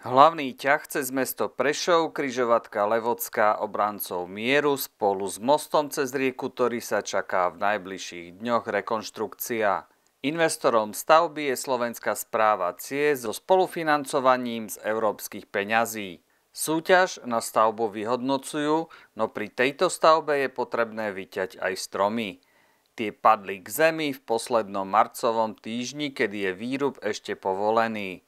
Hlavný ťah cez mesto Prešov, križovatka Levocká obrancov mieru spolu s mostom cez rieku ktorý sa čaká v najbližších dňoch rekonštrukcia. Investorom stavby je Slovenská správa CIE so spolufinancovaním z európskych peňazí. Súťaž na stavbu vyhodnocujú, no pri tejto stavbe je potrebné vyťať aj stromy. Tie padli k zemi v poslednom marcovom týždni, kedy je výrub ešte povolený.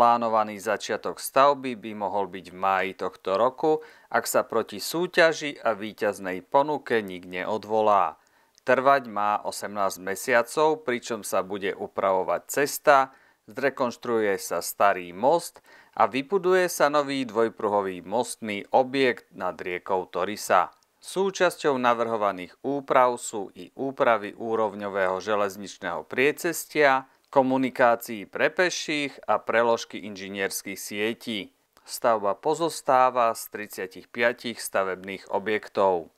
Plánovaný začiatok stavby by mohol byť v máji tohto roku, ak sa proti súťaži a víťaznej ponuke nik neodvolá. Trvať má 18 mesiacov, pričom sa bude upravovať cesta, zrekonštruuje sa starý most a vybuduje sa nový dvojpruhový mostný objekt nad riekou Torisa. Súčasťou navrhovaných úprav sú i úpravy úrovňového železničného priecestia, komunikácií pre peších a preložky inžinierských sietí. Stavba pozostáva z 35 stavebných objektov.